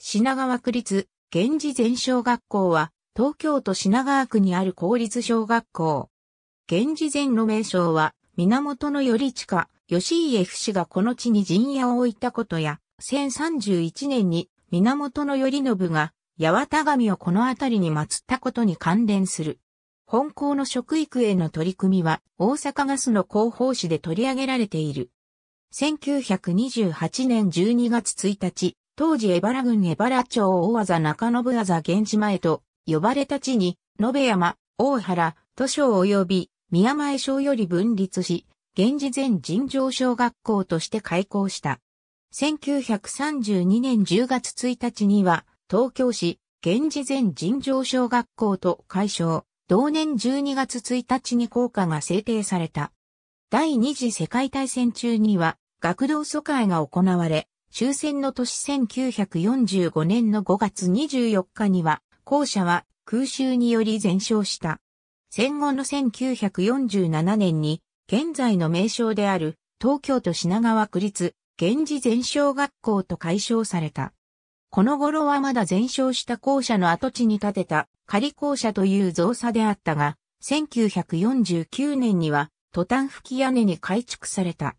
品川区立源氏全小学校は東京都品川区にある公立小学校。源氏前の名称は源頼親、吉家不死がこの地に陣屋を置いたことや、1031年に源頼信が八幡神をこの辺りに祀ったことに関連する。本校の食育への取り組みは大阪ガスの広報誌で取り上げられている。1928年12月1日、当時江原郡江原町大技中信技源氏前と呼ばれた地に、延山、大原、都省及び宮前省より分立し、源氏前尋常小学校として開校した。1932年10月1日には、東京市源氏前尋常小学校と改称、同年12月1日に校歌が制定された。第二次世界大戦中には、学童疎開が行われ、終戦の年1945年の5月24日には、校舎は空襲により全焼した。戦後の1947年に、現在の名称である東京都品川区立源氏全小学校と改称された。この頃はまだ全焼した校舎の跡地に建てた仮校舎という造作であったが、1949年にはトタン吹き屋根に改築された。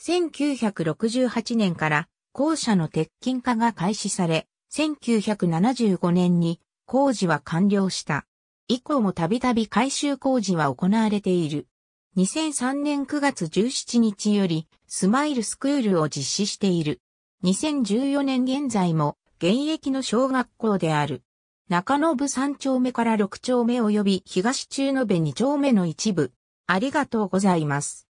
1968年から校舎の鉄筋化が開始され、1975年に工事は完了した。以降もたびたび改修工事は行われている。2003年9月17日よりスマイルスクールを実施している。2014年現在も現役の小学校である。中野部3丁目から6丁目及び東中野部2丁目の一部。ありがとうございます。